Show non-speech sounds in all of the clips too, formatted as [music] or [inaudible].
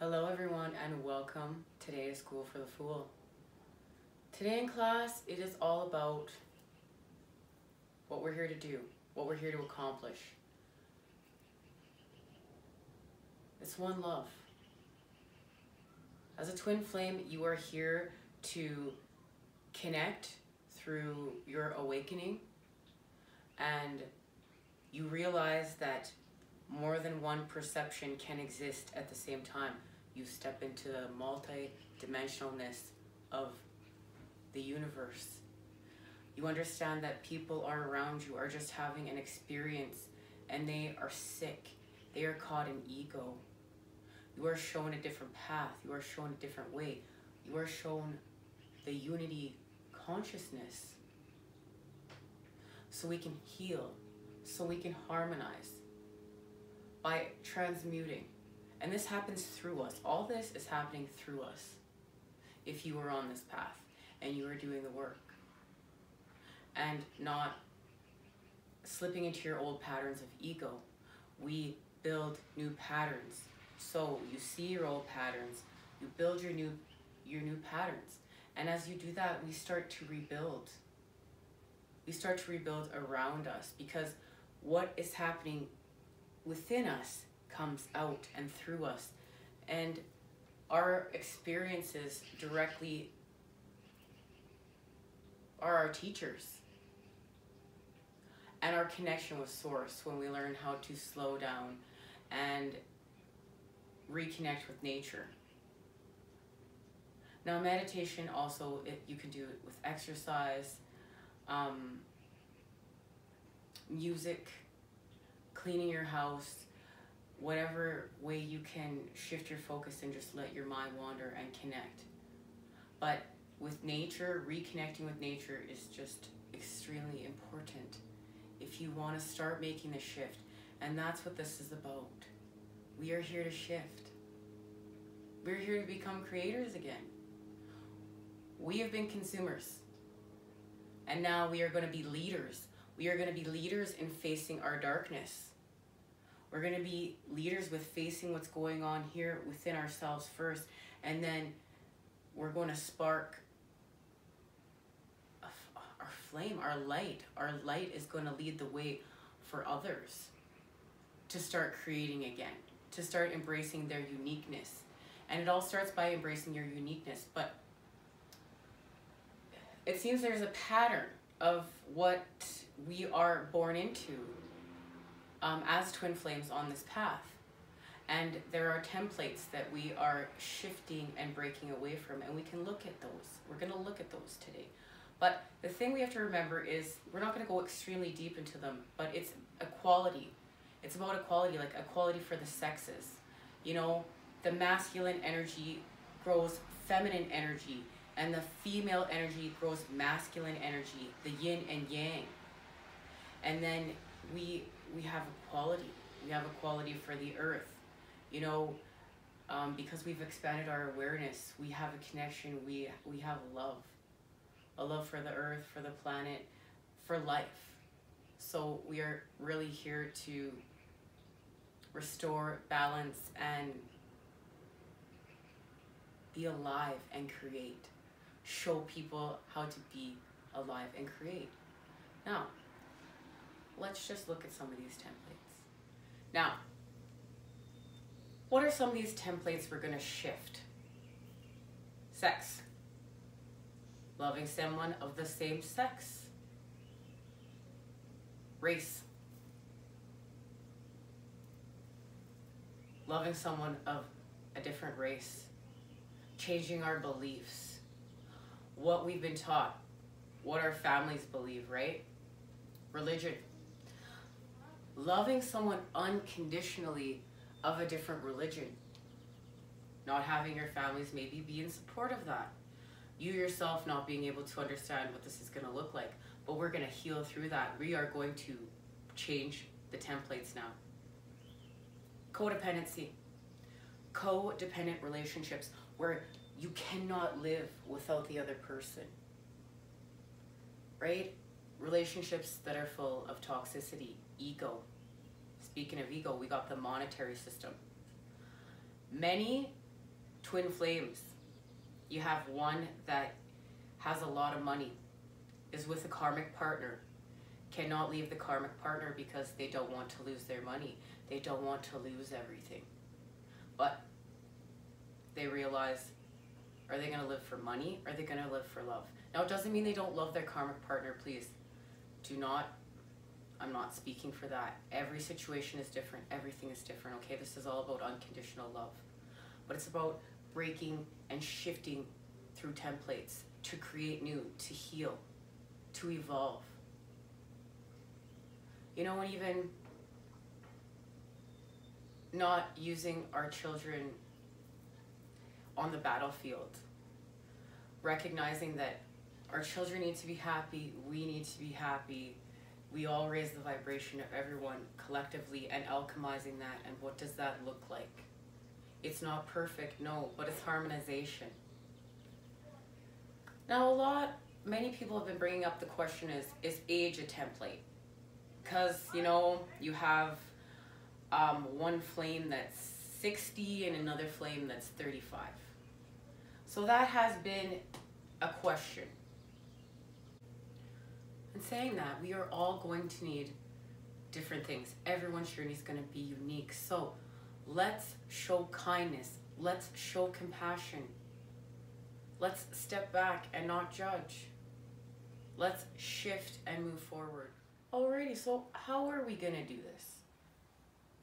Hello everyone and welcome. Today is School for the Fool. Today in class, it is all about what we're here to do, what we're here to accomplish. It's one love. As a twin flame, you are here to connect through your awakening and you realize that more than one perception can exist at the same time. You step into the multi-dimensionalness of the universe. You understand that people are around you are just having an experience and they are sick. They are caught in ego. You are shown a different path. You are shown a different way. You are shown the unity consciousness so we can heal, so we can harmonize by transmuting. And this happens through us. All this is happening through us if you are on this path and you are doing the work and not slipping into your old patterns of ego. We build new patterns. So you see your old patterns, you build your new your new patterns. And as you do that, we start to rebuild. We start to rebuild around us because what is happening within us comes out and through us. And our experiences directly are our teachers. And our connection with Source when we learn how to slow down and reconnect with nature. Now, meditation also, it, you can do it with exercise, um, music, cleaning your house, whatever way you can shift your focus and just let your mind wander and connect. But with nature, reconnecting with nature is just extremely important if you want to start making the shift. And that's what this is about. We are here to shift. We're here to become creators again. We have been consumers. And now we are going to be leaders. We are going to be leaders in facing our darkness. We're going to be leaders with facing what's going on here within ourselves first. And then we're going to spark our flame, our light. Our light is going to lead the way for others to start creating again, to start embracing their uniqueness. And it all starts by embracing your uniqueness. But it seems there's a pattern of what we are born into um, as twin flames on this path. And there are templates that we are shifting and breaking away from, and we can look at those. We're going to look at those today. But the thing we have to remember is we're not going to go extremely deep into them, but it's equality. It's about equality, like equality for the sexes. You know, the masculine energy grows feminine energy, and the female energy grows masculine energy, the yin and yang. And then we we have equality. We have equality for the earth. You know, um, because we've expanded our awareness, we have a connection. We we have love, a love for the earth, for the planet, for life. So we are really here to restore balance and be alive and create. Show people how to be alive and create. Now, let's just look at some of these templates. Now, what are some of these templates we're going to shift? Sex. Loving someone of the same sex. Race. Loving someone of a different race. Changing our beliefs. What we've been taught. What our families believe, right? Religion loving someone unconditionally of a different religion. Not having your families maybe be in support of that. You yourself not being able to understand what this is going to look like. But we're going to heal through that. We are going to change the templates now. Codependency. Codependent relationships where you cannot live without the other person. Right? Relationships that are full of toxicity, ego. Speaking of ego, we got the monetary system. Many twin flames. You have one that has a lot of money, is with a karmic partner, cannot leave the karmic partner because they don't want to lose their money. They don't want to lose everything. But they realize are they going to live for money? Are they going to live for love? Now, it doesn't mean they don't love their karmic partner. Please do not, I'm not speaking for that. Every situation is different. Everything is different, okay? This is all about unconditional love. But it's about breaking and shifting through templates to create new, to heal, to evolve. You know, and even not using our children on the battlefield. Recognizing that our children need to be happy, we need to be happy. We all raise the vibration of everyone collectively and alchemizing that. And what does that look like? It's not perfect, no, but it's harmonization. Now, a lot, many people have been bringing up the question is, is age a template? Because, you know, you have um, one flame that's 60 and another flame that's 35. So that has been a question. And saying that, we are all going to need different things. Everyone's journey is going to be unique. So let's show kindness. Let's show compassion. Let's step back and not judge. Let's shift and move forward. Alrighty, so how are we going to do this?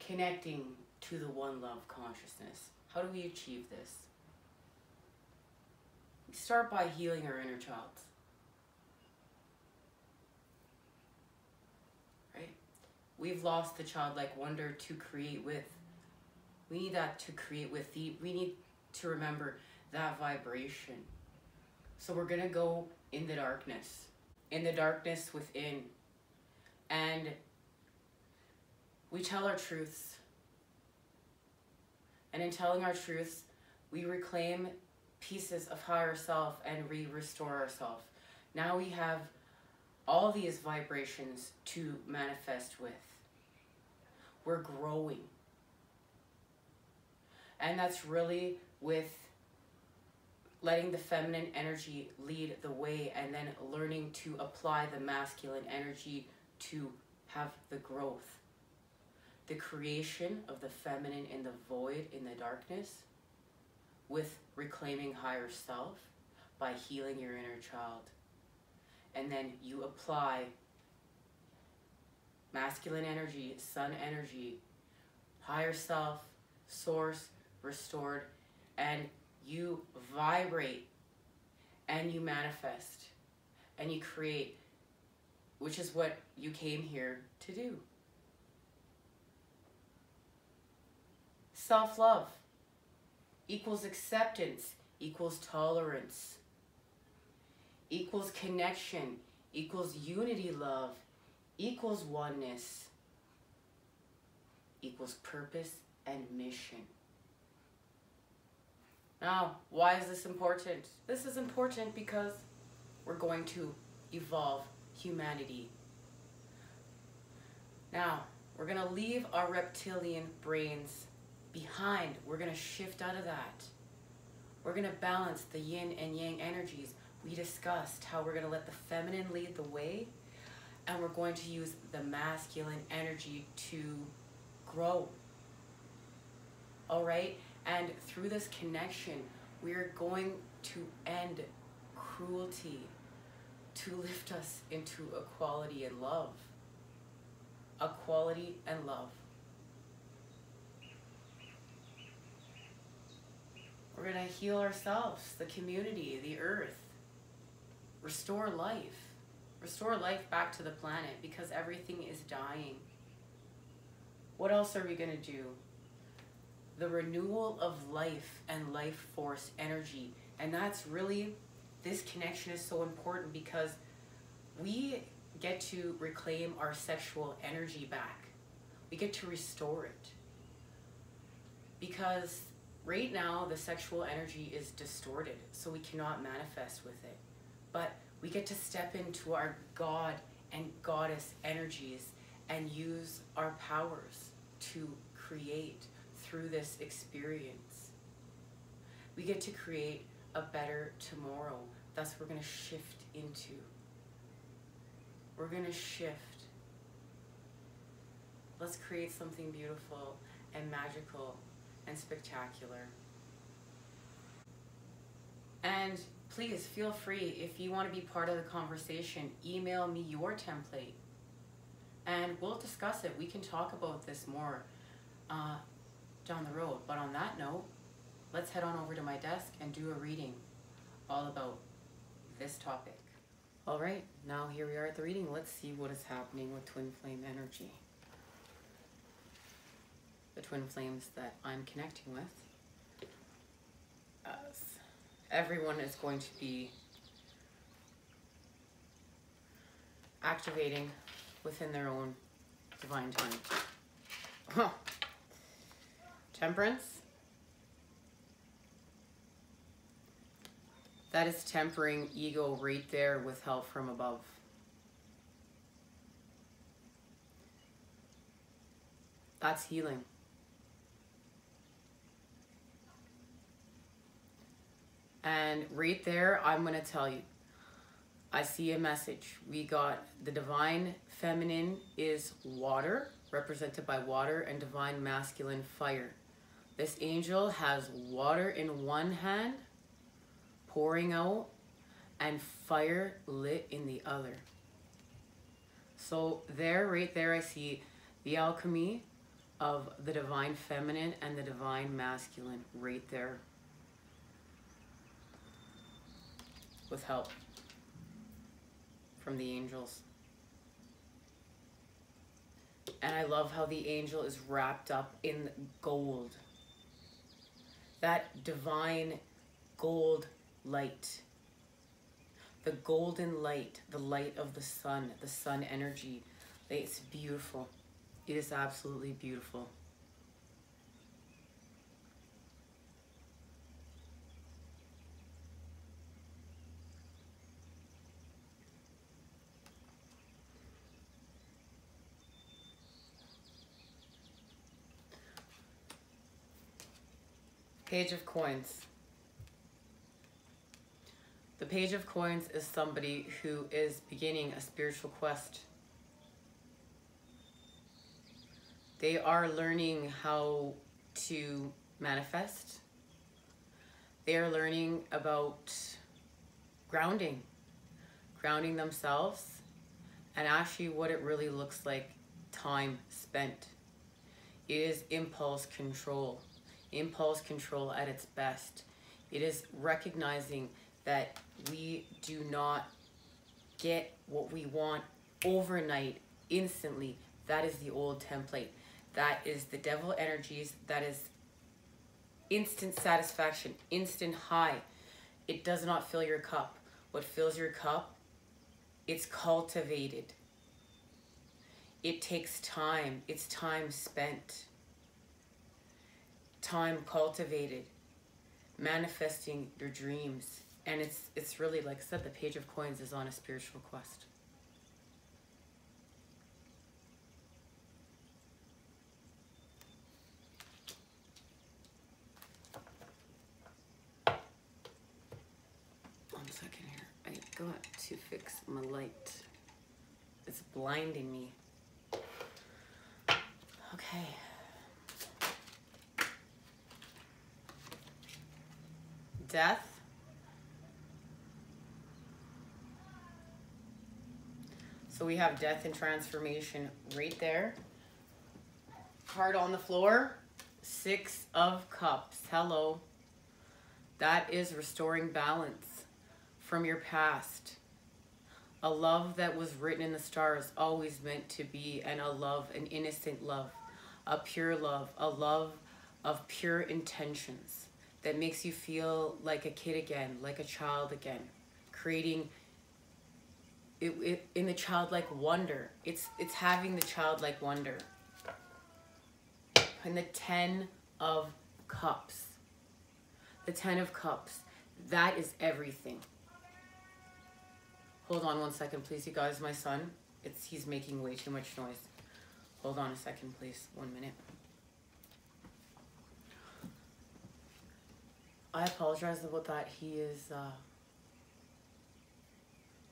Connecting to the one love consciousness. How do we achieve this? Start by healing our inner child. We've lost the childlike wonder to create with. We need that to create with. The, we need to remember that vibration. So we're going to go in the darkness, in the darkness within. And we tell our truths. And in telling our truths, we reclaim pieces of higher self and we restore ourselves. Now we have all these vibrations to manifest with. We're growing. And that's really with letting the feminine energy lead the way and then learning to apply the masculine energy to have the growth. The creation of the feminine in the void, in the darkness, with reclaiming higher self by healing your inner child. And then you apply masculine energy, sun energy, higher self, source, restored, and you vibrate and you manifest and you create, which is what you came here to do. Self love equals acceptance, equals tolerance, equals connection, equals unity love, equals oneness, equals purpose and mission. Now, why is this important? This is important because we're going to evolve humanity. Now, we're going to leave our reptilian brains behind. We're going to shift out of that. We're going to balance the yin and yang energies. We discussed how we're going to let the feminine lead the way and we're going to use the masculine energy to grow. All right? And through this connection, we're going to end cruelty to lift us into equality and love. Equality and love. We're going to heal ourselves, the community, the earth. Restore life. Restore life back to the planet because everything is dying. What else are we going to do? The renewal of life and life force energy. And that's really, this connection is so important because we get to reclaim our sexual energy back. We get to restore it. Because right now the sexual energy is distorted, so we cannot manifest with it. But we get to step into our God and goddess energies and use our powers to create through this experience. We get to create a better tomorrow. That's what we're going to shift into. We're going to shift. Let's create something beautiful and magical and spectacular. And please feel free if you want to be part of the conversation, email me your template and we'll discuss it. We can talk about this more uh, down the road. But on that note, let's head on over to my desk and do a reading all about this topic. All right, now here we are at the reading. Let's see what is happening with twin flame energy. The twin flames that I'm connecting with. Everyone is going to be activating within their own divine time. Huh. Temperance. That is tempering ego right there with help from above. That's healing. And right there, I'm going to tell you, I see a message. We got the divine feminine is water, represented by water, and divine masculine fire. This angel has water in one hand, pouring out, and fire lit in the other. So there, right there, I see the alchemy of the divine feminine and the divine masculine right there with help from the angels. And I love how the angel is wrapped up in gold. That divine gold light. The golden light, the light of the sun, the sun energy. It's beautiful. It is absolutely beautiful. Page of Coins. The Page of Coins is somebody who is beginning a spiritual quest. They are learning how to manifest. They are learning about grounding, grounding themselves, and actually what it really looks like time spent. It is impulse control impulse control at its best. It is recognizing that we do not get what we want overnight, instantly. That is the old template. That is the devil energies. That is instant satisfaction, instant high. It does not fill your cup. What fills your cup, it's cultivated. It takes time. It's time spent time cultivated, manifesting your dreams. And it's it's really like I said, the page of coins is on a spiritual quest. One second here. I got to fix my light. It's blinding me. Okay. Death. So we have death and transformation right there. Card on the floor. Six of cups. Hello. That is restoring balance from your past. A love that was written in the stars, always meant to be, and a love, an innocent love, a pure love, a love of pure intentions that makes you feel like a kid again, like a child again, creating it, it in the childlike wonder. It's it's having the childlike wonder. And the 10 of cups. The 10 of cups. That is everything. Hold on one second, please, you guys. My son, it's he's making way too much noise. Hold on a second, please. One minute. I apologize about that. He is uh,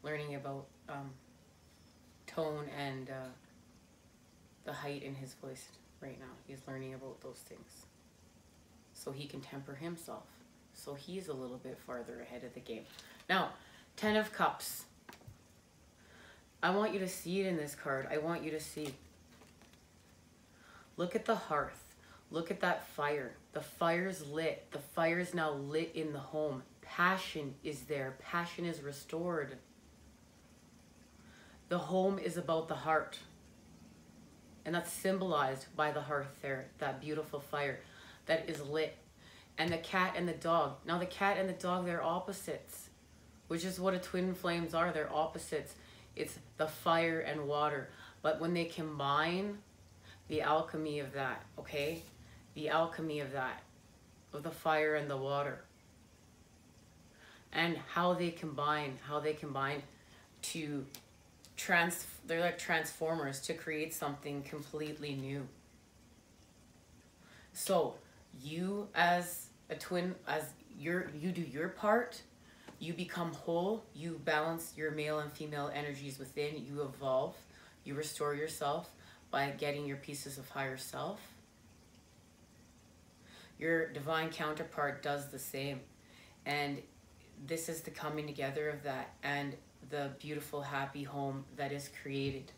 learning about um, tone and uh, the height in his voice right now. He's learning about those things. So he can temper himself. So he's a little bit farther ahead of the game. Now, Ten of Cups. I want you to see it in this card. I want you to see. Look at the hearth. Look at that fire. The fire's lit. The fire's now lit in the home. Passion is there. Passion is restored. The home is about the heart. And that's symbolized by the hearth there, that beautiful fire that is lit. And the cat and the dog. Now, the cat and the dog, they're opposites, which is what a twin flames are. They're opposites. It's the fire and water. But when they combine, the alchemy of that, okay? The alchemy of that, of the fire and the water. And how they combine, how they combine to trans they're like transformers to create something completely new. So, you as a twin as your you do your part, you become whole, you balance your male and female energies within, you evolve, you restore yourself by getting your pieces of higher self. Your divine counterpart does the same. And this is the coming together of that and the beautiful, happy home that is created.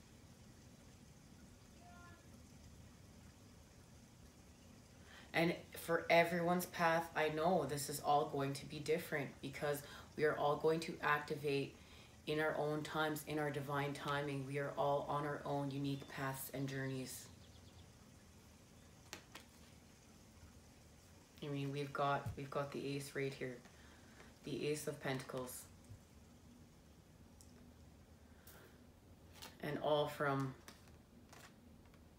And for everyone's path, I know this is all going to be different because we are all going to activate in our own times, in our divine timing. We are all on our own unique paths and journeys. I mean, we've got we've got the ace right here. The ace of pentacles. And all from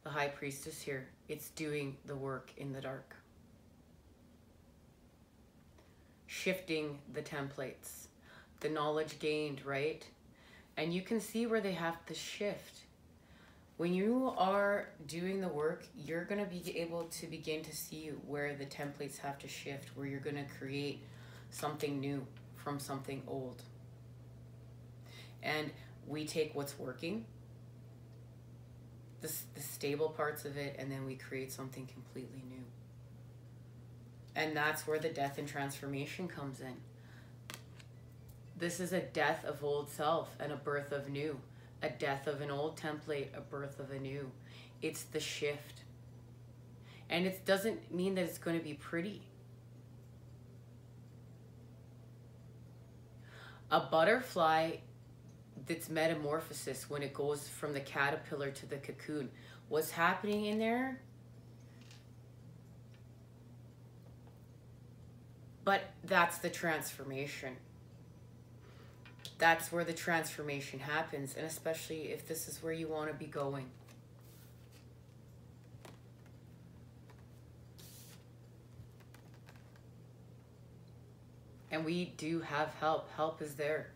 the high priestess here. It's doing the work in the dark. Shifting the templates the knowledge gained, right? And you can see where they have to shift. When you are doing the work, you're going to be able to begin to see where the templates have to shift, where you're going to create something new from something old. And we take what's working, the, the stable parts of it, and then we create something completely new. And that's where the death and transformation comes in this is a death of old self and a birth of new. A death of an old template, a birth of a new. It's the shift. And it doesn't mean that it's going to be pretty. A butterfly that's metamorphosis when it goes from the caterpillar to the cocoon. What's happening in there? But that's the transformation that's where the transformation happens, and especially if this is where you want to be going. And we do have help. Help is there.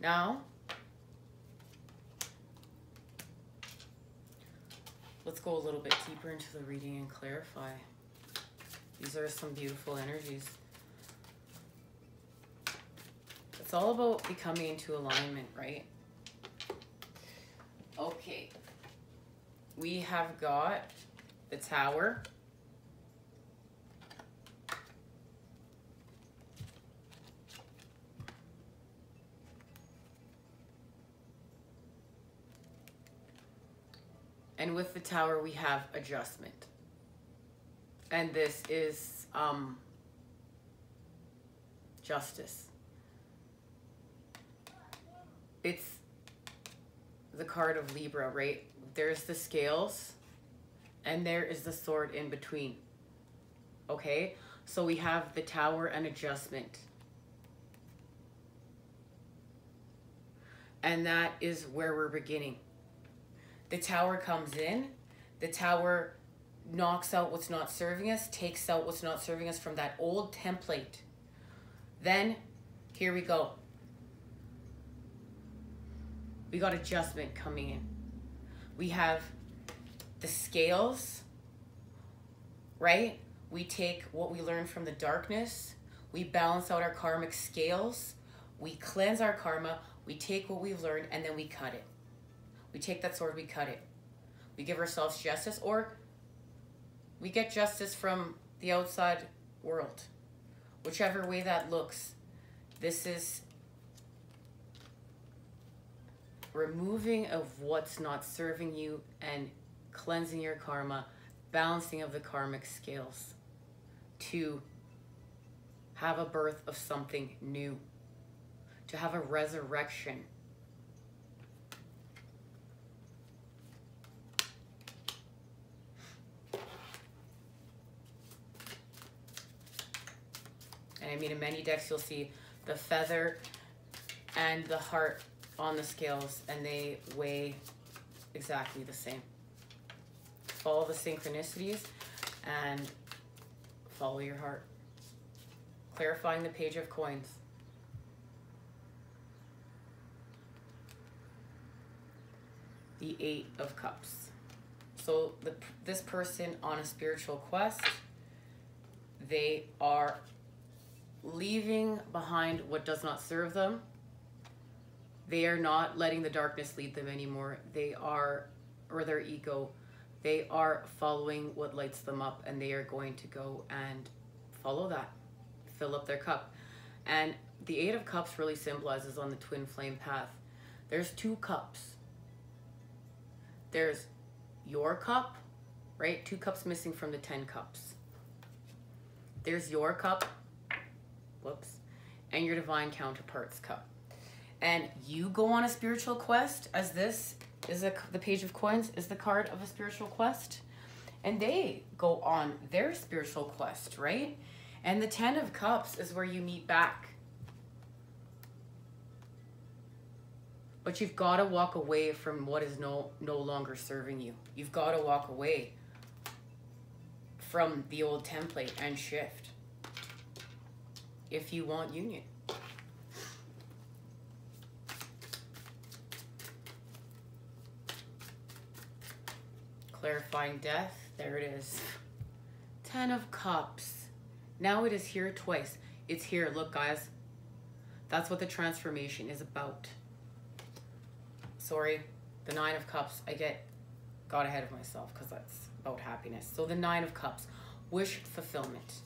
Now, let's go a little bit deeper into the reading and clarify. These are some beautiful energies. It's all about becoming into alignment, right? Okay. We have got the tower. And with the tower, we have adjustment. And this is um, justice it's the card of Libra, right? There's the scales and there is the sword in between. Okay? So we have the tower and adjustment. And that is where we're beginning. The tower comes in, the tower knocks out what's not serving us, takes out what's not serving us from that old template. Then, here we go we got adjustment coming in. We have the scales, right? we take what we learn from the darkness, we balance out our karmic scales, we cleanse our karma, we take what we've learned, and then we cut it. We take that sword, we cut it. We give ourselves justice, or we get justice from the outside world. Whichever way that looks, this is removing of what's not serving you and cleansing your karma, balancing of the karmic scales to have a birth of something new, to have a resurrection. And I mean, in many decks, you'll see the feather and the heart on the scales, and they weigh exactly the same. Follow the synchronicities and follow your heart. Clarifying the page of coins. The Eight of Cups. So the, this person on a spiritual quest, they are leaving behind what does not serve them. They are not letting the darkness lead them anymore. They are, or their ego, they are following what lights them up and they are going to go and follow that, fill up their cup. And the Eight of Cups really symbolizes on the twin flame path. There's two cups. There's your cup, right? Two cups missing from the 10 cups. There's your cup, whoops, and your divine counterpart's cup. And you go on a spiritual quest as this is a, the page of coins is the card of a spiritual quest. And they go on their spiritual quest, right? And the 10 of cups is where you meet back. But you've got to walk away from what is no no longer serving you. You've got to walk away from the old template and shift if you want union. Clarifying death. There it is. Ten of Cups. Now it is here twice. It's here. Look, guys. That's what the transformation is about. Sorry. The Nine of Cups. I get got ahead of myself because that's about happiness. So the Nine of Cups. Wish fulfillment.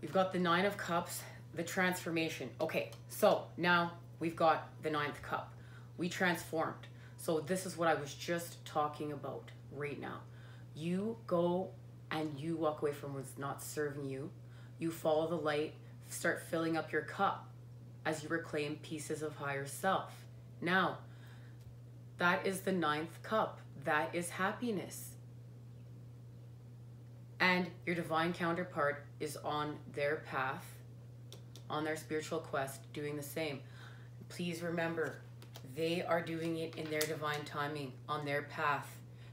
We've got the Nine of Cups, the transformation. Okay, so now we've got the Ninth Cup. We transformed. So this is what I was just talking about right now. You go and you walk away from what's not serving you. You follow the light, start filling up your cup as you reclaim pieces of higher self. Now, that is the ninth cup. That is happiness. And your divine counterpart is on their path, on their spiritual quest, doing the same. Please remember, they are doing it in their divine timing, on their path,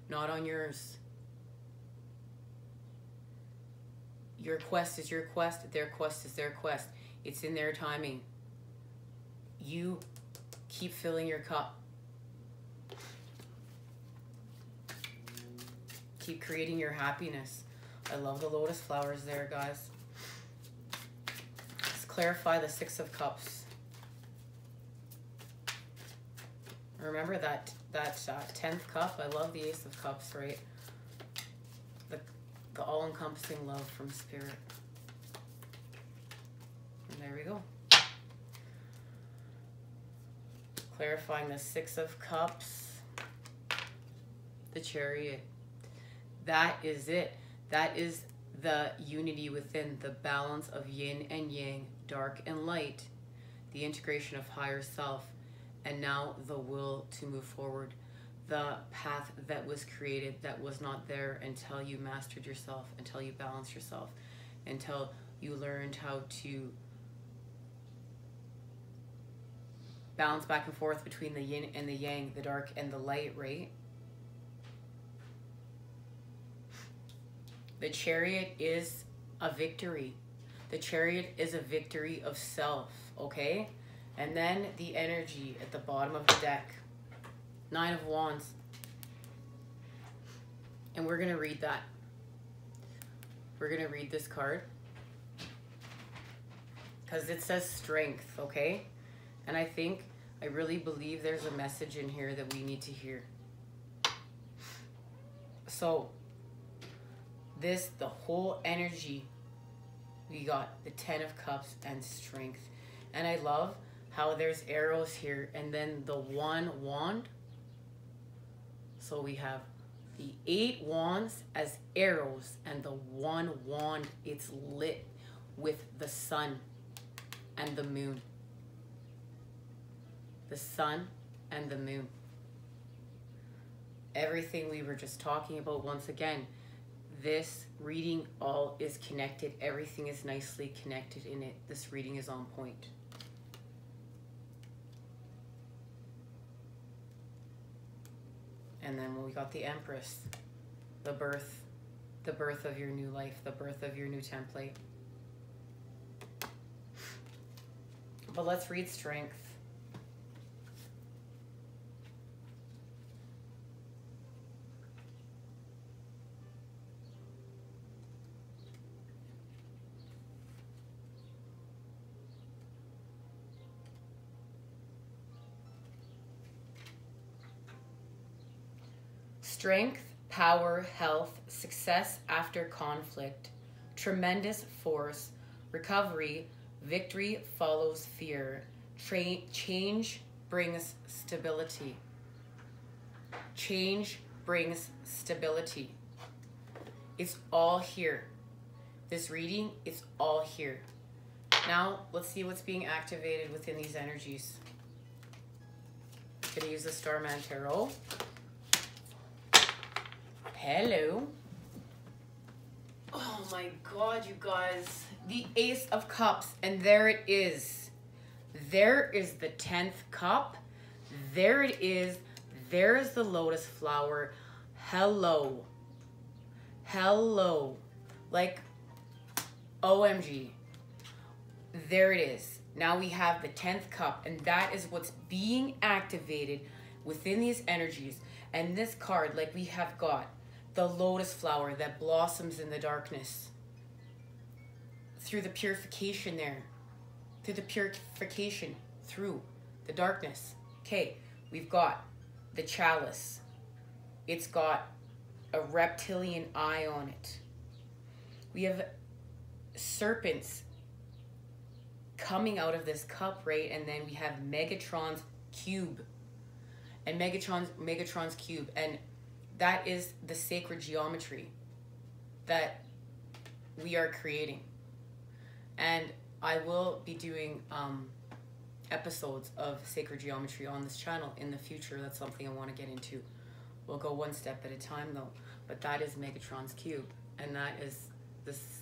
not on yours. Your quest is your quest, their quest is their quest. It's in their timing. You keep filling your cup. Keep creating your happiness. I love the lotus flowers there, guys. Let's clarify the Six of Cups. Remember that that uh, tenth cup. I love the Ace of Cups, right? The the all-encompassing love from Spirit. And there we go. Clarifying the Six of Cups. The Chariot. That is it. That is the unity within the balance of yin and yang, dark and light, the integration of higher self and now the will to move forward the path that was created that was not there until you mastered yourself until you balanced yourself until you learned how to balance back and forth between the yin and the yang the dark and the light right? The chariot is a victory. The chariot is a victory of self okay and then the energy at the bottom of the deck. Nine of Wands. And we're going to read that. we're going to read this card. Because it says strength, okay? And I think, I really believe there's a message in here that we need to hear. So, this, the whole energy, we got the Ten of Cups and strength. And I love how there's arrows here and then the one wand. So we have the eight wands as arrows and the one wand, it's lit with the sun and the moon. The sun and the moon. Everything we were just talking about once again, this reading all is connected. Everything is nicely connected in it. This reading is on point. And then we got the Empress, the birth, the birth of your new life, the birth of your new template. But let's read strength. Strength, power, health, success after conflict, tremendous force, recovery, victory follows fear, Tra- change brings stability. Change brings stability. It's all here. This reading is all here. Now, let's see what's being activated within these energies. I'm gonna use the Starman Tarot. Hello. Oh my god, you guys. The Ace of Cups, and there it is. There is the 10th cup. There it is. There is the lotus flower. Hello. Hello. Like, OMG. There it is. Now we have the 10th cup, and that is what's being activated within these energies. And this card, like we have got the lotus flower that blossoms in the darkness. Through the purification there. Through the purification through the darkness. Okay, we've got the chalice. It's got a reptilian eye on it. We have serpents coming out of this cup, right? And then we have Megatron's cube. And Megatron's Megatron's cube. And that is the sacred geometry that we are creating. And I will be doing um, episodes of sacred geometry on this channel in the future. That's something I want to get into. We'll go one step at a time though. But that is Megatron's cube. And that is this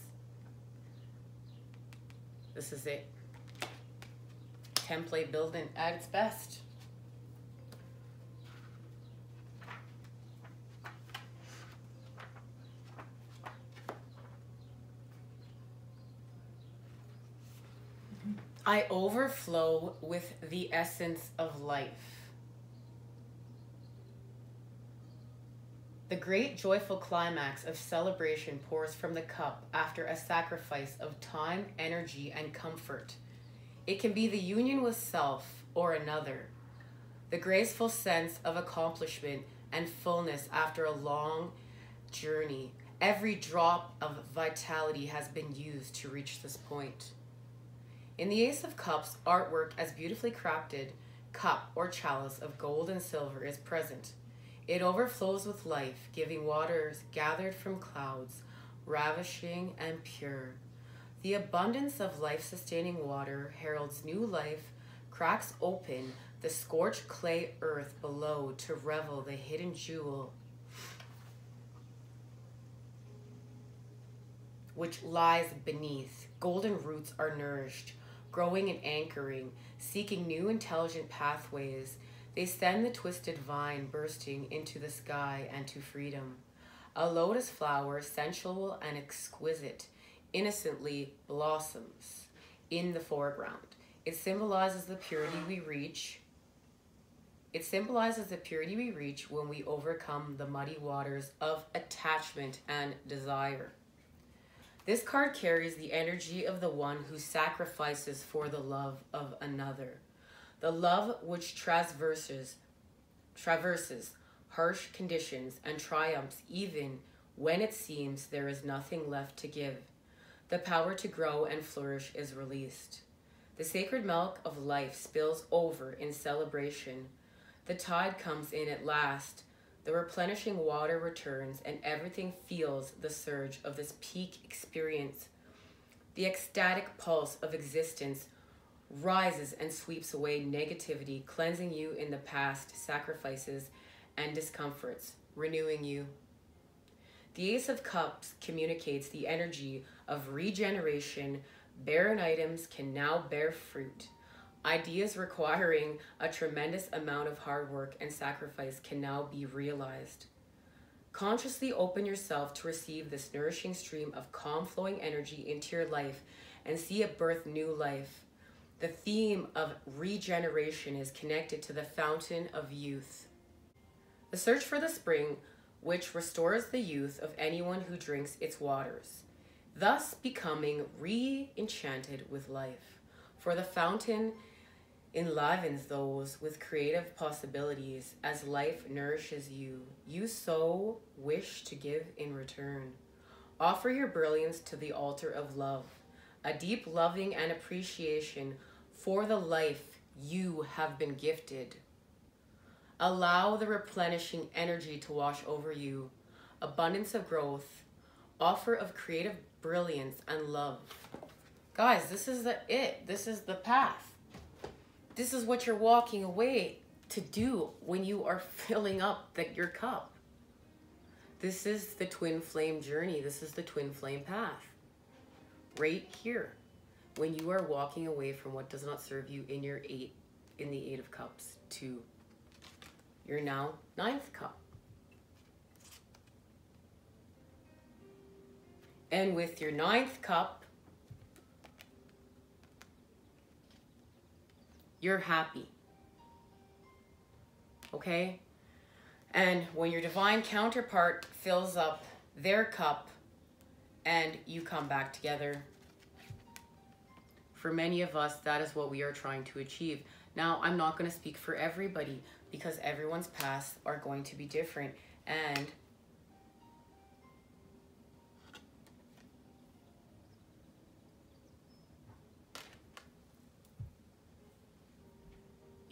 this is it. Template building at its best. I overflow with the essence of life. The great joyful climax of celebration pours from the cup after a sacrifice of time, energy, and comfort. It can be the union with self or another, the graceful sense of accomplishment and fullness after a long journey. Every drop of vitality has been used to reach this point. In the Ace of Cups, artwork as beautifully crafted cup or chalice of gold and silver is present. It overflows with life, giving waters gathered from clouds, ravishing and pure. The abundance of life sustaining water heralds new life, cracks open the scorched clay earth below to revel the hidden jewel which lies beneath. Golden roots are nourished growing and anchoring, seeking new intelligent pathways. They send the twisted vine bursting into the sky and to freedom. A lotus flower, sensual and exquisite, innocently blossoms in the foreground. It symbolizes the purity we reach. It symbolizes the purity we reach when we overcome the muddy waters of attachment and desire. This card carries the energy of the one who sacrifices for the love of another. The love which traverses traverses harsh conditions and triumphs even when it seems there is nothing left to give. The power to grow and flourish is released. The sacred milk of life spills over in celebration. The tide comes in at last the replenishing water returns, and everything feels the surge of this peak experience. The ecstatic pulse of existence rises and sweeps away negativity, cleansing you in the past sacrifices and discomforts, renewing you. The Ace of Cups communicates the energy of regeneration. Barren items can now bear fruit. Ideas requiring a tremendous amount of hard work and sacrifice can now be realized. Consciously open yourself to receive this nourishing stream of calm flowing energy into your life and see it birth new life. The theme of regeneration is connected to the fountain of youth. The search for the spring, which restores the youth of anyone who drinks its waters, thus becoming re enchanted with life. For the fountain enlivens those with creative possibilities as life nourishes you. You so wish to give in return. Offer your brilliance to the altar of love, a deep loving and appreciation for the life you have been gifted. Allow the replenishing energy to wash over you, abundance of growth, offer of creative brilliance and love. Guys, this is the it. This is the path this is what you're walking away to do when you are [laughs] filling up the, your cup. This is the twin flame journey. This is the twin flame path. Right here. When you are walking away from what does not serve you in your eight, in the eight of cups to your now ninth cup. And with your ninth cup, you're happy. Okay? And when your divine counterpart fills up their cup and you come back together, for many of us, that is what we are trying to achieve. Now, I'm not going to speak for everybody because everyone's paths are going to be different. And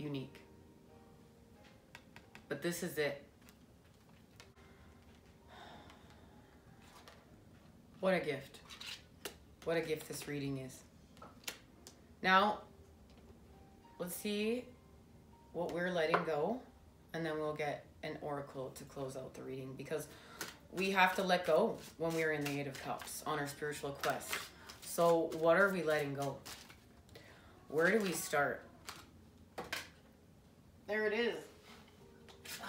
unique. But this is it. What a gift. What a gift this reading is. Now, let's see what we're letting go, and then we'll get an oracle to close out the reading because we have to let go when we're in the Eight of Cups on our spiritual quest. So, what are we letting go? Where do we start? There it is. [sighs]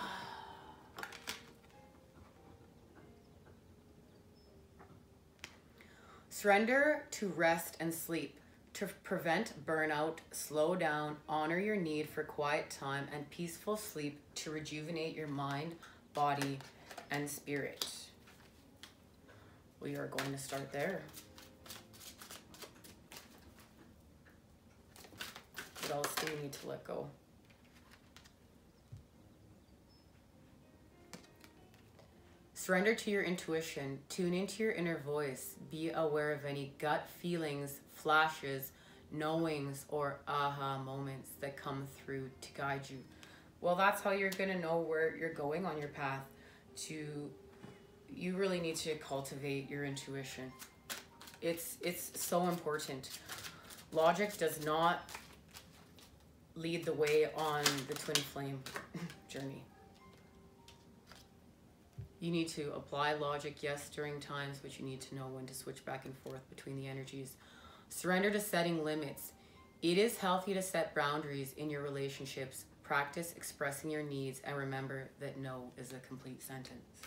Surrender to rest and sleep. To prevent burnout, slow down, honor your need for quiet time and peaceful sleep to rejuvenate your mind, body, and spirit. We are going to start there. What else do we need to let go? Surrender to your intuition. Tune into your inner voice. Be aware of any gut feelings, flashes, knowings, or aha moments that come through to guide you. Well, that's how you're going to know where you're going on your path. To you really need to cultivate your intuition. It's it's so important. Logic does not lead the way on the twin flame [laughs] journey. You need to apply logic, yes, during times, but you need to know when to switch back and forth between the energies. Surrender to setting limits. It is healthy to set boundaries in your relationships. Practice expressing your needs and remember that no is a complete sentence.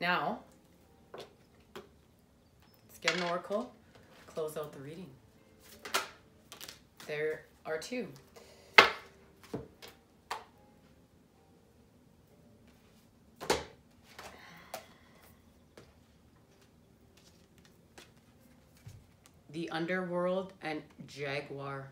Now, let's get an oracle, close out the reading. There are two. Underworld, and jaguar.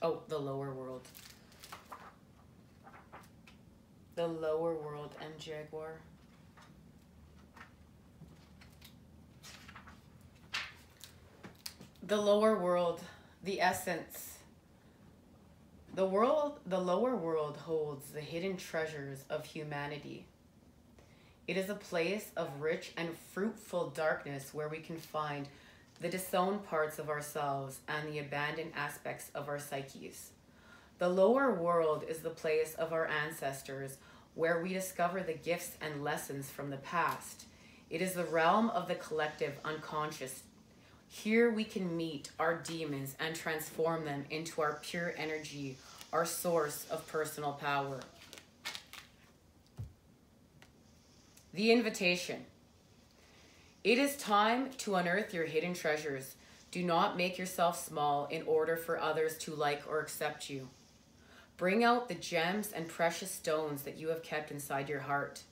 Oh, the lower world. The lower world and jaguar. The lower world, the essence. The world, the lower world holds the hidden treasures of humanity. It is a place of rich and fruitful darkness where we can find the disowned parts of ourselves and the abandoned aspects of our psyches. The lower world is the place of our ancestors where we discover the gifts and lessons from the past. It is the realm of the collective unconscious. Here we can meet our demons and transform them into our pure energy, our source of personal power. The invitation. It is time to unearth your hidden treasures. Do not make yourself small in order for others to like or accept you. Bring out the gems and precious stones that you have kept inside your heart,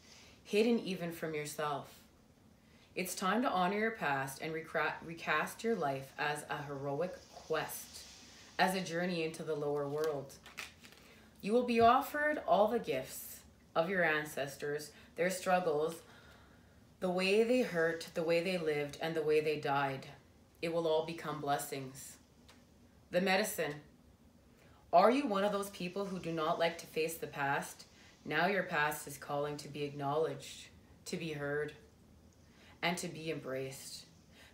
hidden even from yourself. It's time to honor your past and recast your life as a heroic quest, as a journey into the lower world. You will be offered all the gifts of your ancestors, their struggles, the way they hurt, the way they lived, and the way they died. It will all become blessings. The medicine are you one of those people who do not like to face the past? Now your past is calling to be acknowledged, to be heard, and to be embraced.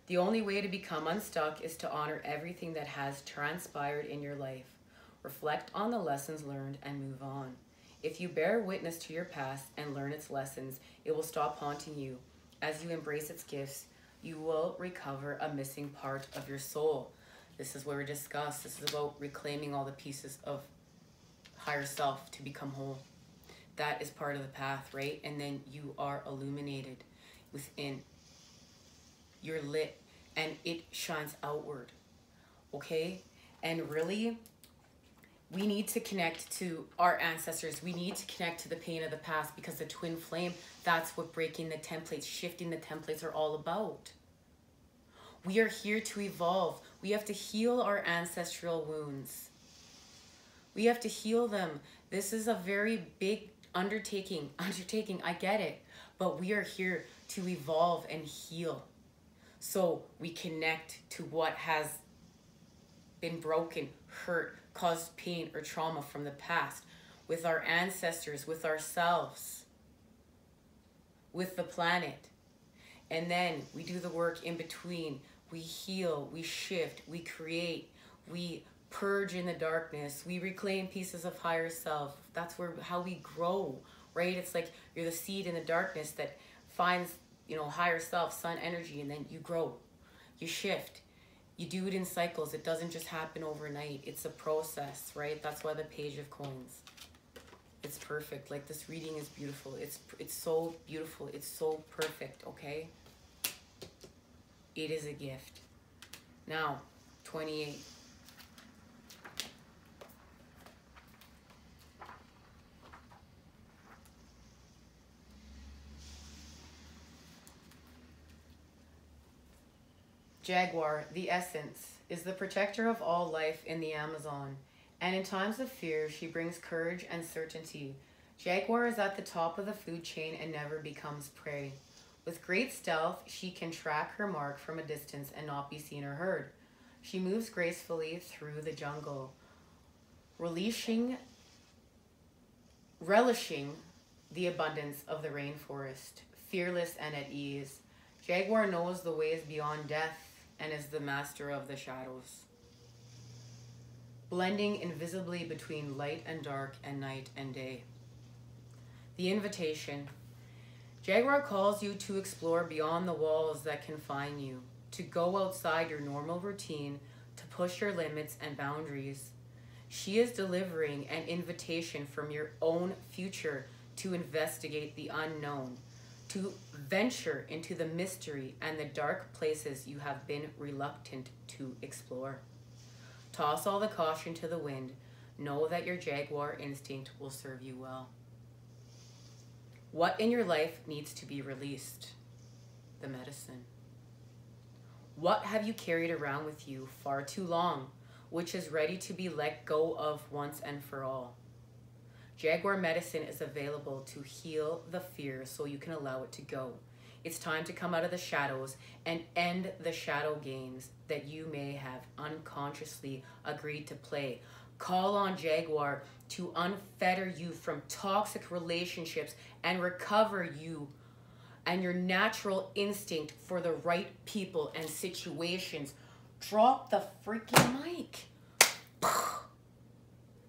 The only way to become unstuck is to honor everything that has transpired in your life. Reflect on the lessons learned and move on. If you bear witness to your past and learn its lessons, it will stop haunting you. As you embrace its gifts, you will recover a missing part of your soul. This is where we discuss. This is about reclaiming all the pieces of higher self to become whole. That is part of the path, right? And then you are illuminated within. You're lit and it shines outward. Okay? And really, we need to connect to our ancestors. We need to connect to the pain of the past because the twin flame, that's what breaking the templates, shifting the templates are all about. We are here to evolve. We have to heal our ancestral wounds. We have to heal them. This is a very big undertaking. [laughs] Undertaking, I get it. But we are here to evolve and heal. So we connect to what has been broken, hurt, caused pain or trauma from the past with our ancestors, with ourselves, with the planet. And then we do the work in between we heal, we shift, we create, we purge in the darkness, we reclaim pieces of higher self. That's where how we grow, right? It's like you're the seed in the darkness that finds, you know, higher self, sun energy, and then you grow. You shift. You do it in cycles. It doesn't just happen overnight. It's a process, right? That's why the page of coins. It's perfect. Like this reading is beautiful. It's it's so beautiful. It's so perfect, okay? It is a gift. Now, 28. Jaguar, the essence, is the protector of all life in the Amazon, and in times of fear, she brings courage and certainty. Jaguar is at the top of the food chain and never becomes prey. With great stealth, she can track her mark from a distance and not be seen or heard. She moves gracefully through the jungle, relishing, relishing the abundance of the rainforest, fearless and at ease. Jaguar knows the ways beyond death and is the master of the shadows. Blending invisibly between light and dark and night and day. The invitation Jaguar calls you to explore beyond the walls that confine you, to go outside your normal routine, to push your limits and boundaries. She is delivering an invitation from your own future to investigate the unknown, to venture into the mystery and the dark places you have been reluctant to explore. Toss all the caution to the wind. Know that your jaguar instinct will serve you well. What in your life needs to be released? The medicine. What have you carried around with you far too long, which is ready to be let go of once and for all? Jaguar medicine is available to heal the fear so you can allow it to go. It's time to come out of the shadows and end the shadow games that you may have unconsciously agreed to play. Call on Jaguar to unfetter you from toxic relationships and recover you and your natural instinct for the right people and situations. Drop the freaking mic. [sighs]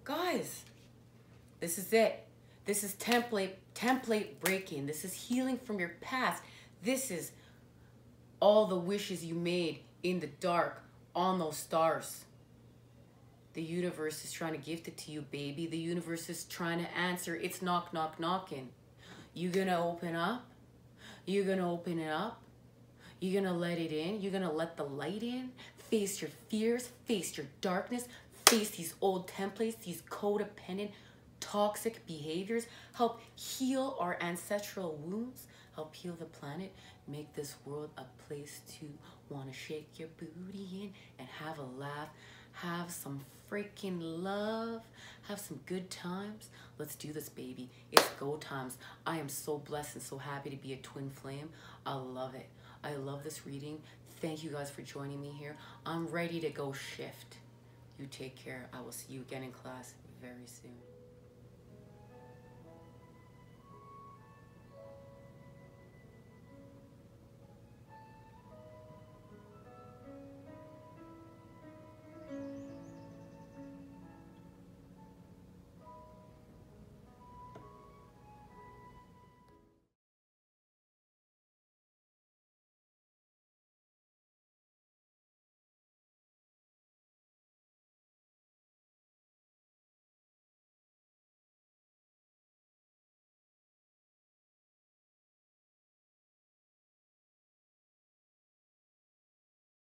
Guys, this is it. This is template template breaking. This is healing from your past. This is all the wishes you made in the dark on those stars. The universe is trying to gift it to you, baby. The universe is trying to answer. It's knock, knock, knocking. You gonna open up? You gonna open it up? You gonna let it in? You gonna let the light in? Face your fears, face your darkness, face these old templates, these codependent, toxic behaviors, help heal our ancestral wounds, help heal the planet, make this world a place to want to shake your booty in and have a laugh, have some freaking love, have some good times. Let's do this, baby. It's go times. I am so blessed and so happy to be a twin flame. I love it. I love this reading. Thank you guys for joining me here. I'm ready to go shift. You take care. I will see you again in class very soon.